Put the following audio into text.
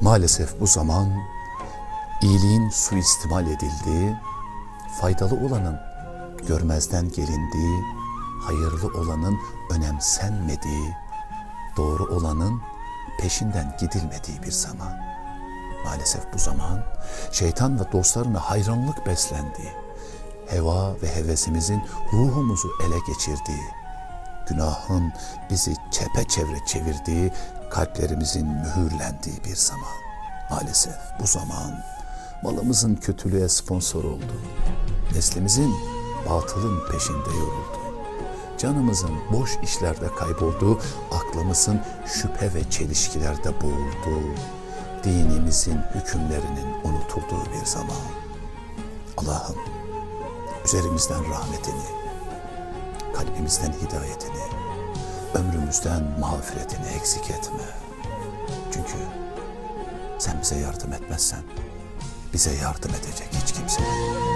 Maalesef bu zaman iyiliğin suistimal edildiği, faydalı olanın görmezden gelindiği, hayırlı olanın önemsenmediği, doğru olanın peşinden gidilmediği bir zaman. Maalesef bu zaman şeytan ve dostlarına hayranlık beslendiği, heva ve hevesimizin ruhumuzu ele geçirdiği, günahın bizi çepeçevre çevirdiği, kalplerimizin mühürlendiği bir zaman. Maalesef bu zaman malımızın kötülüğe sponsor oldu. Neslimizin batılın peşinde yoruldu. Canımızın boş işlerde kaybolduğu, aklımızın şüphe ve çelişkilerde boğulduğu, dinimizin hükümlerinin unutulduğu bir zaman. Allah'ım üzerimizden rahmetini, kalbimizden hidayetini, ömrümüzden mağfiretini eksik etme. Çünkü sen bize yardım etmezsen bize yardım edecek hiç kimse yok.